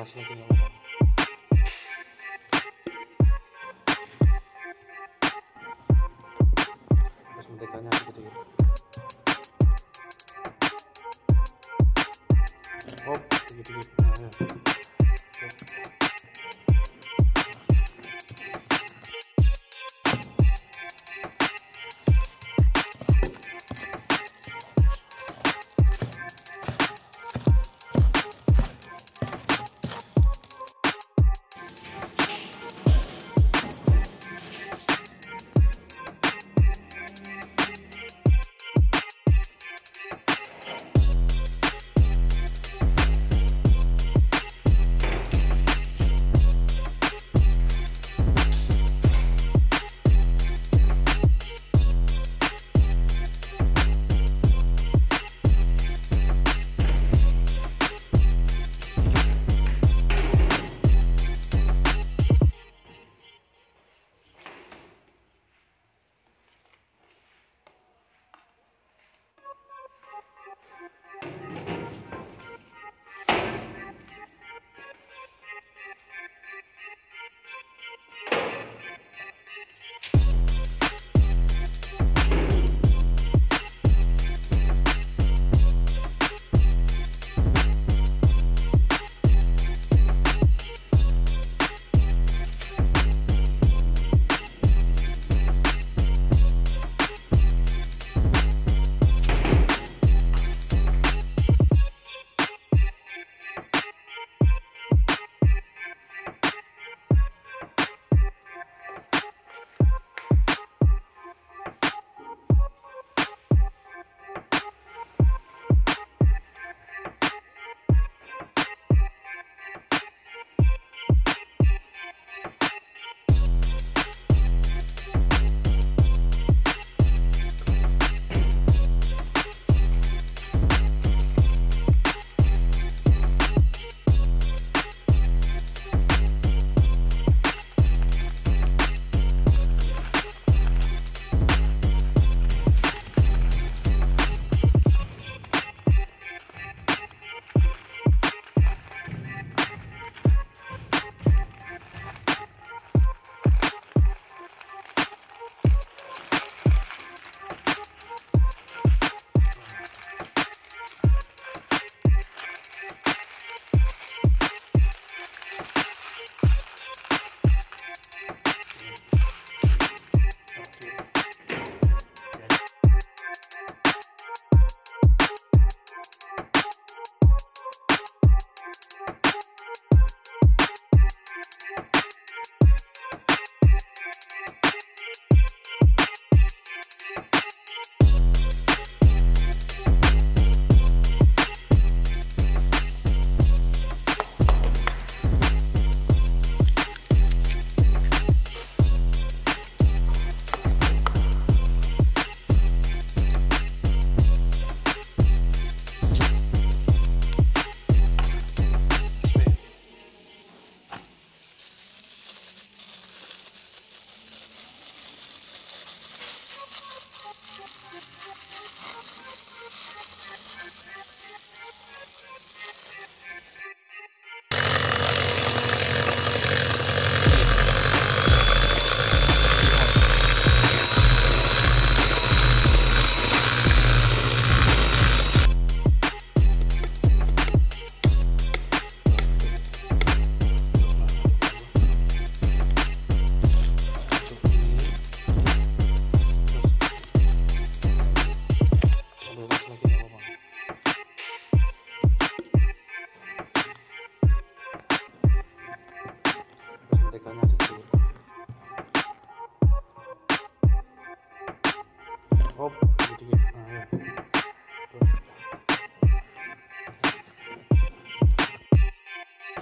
masih punya uang terus merdekanya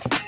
you.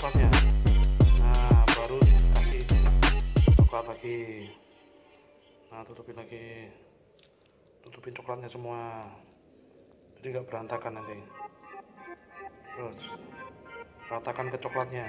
Coklatnya. Nah baru kasih coklat lagi. Nah tutupin lagi. Tutupin coklatnya semua. Jadi nggak berantakan nanti terus ratakan ke coklatnya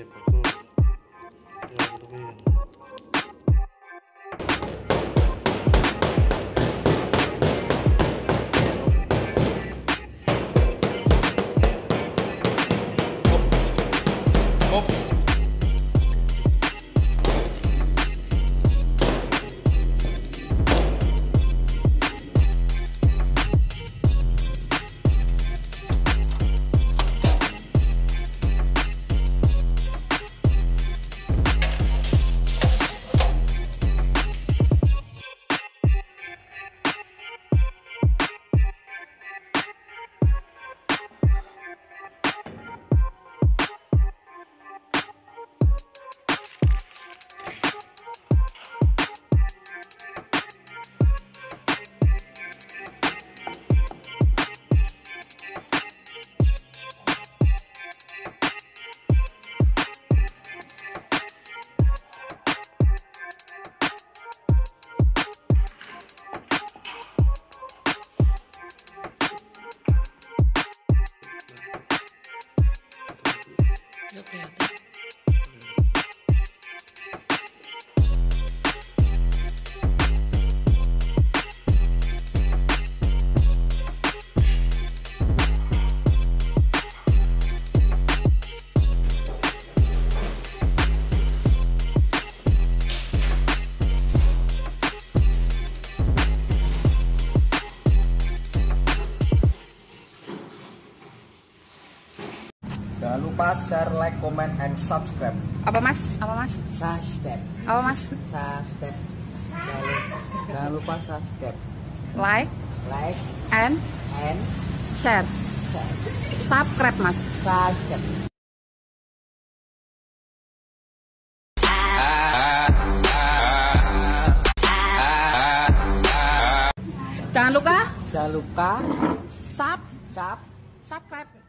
oke sip bagus ya tutupin lupa share like comment and subscribe Apa mas? Apa mas? subscribe Apa mas? subscribe jangan lupa, jangan lupa subscribe Like like and and share. share Subscribe mas. subscribe Jangan lupa jangan lupa sub sub subscribe.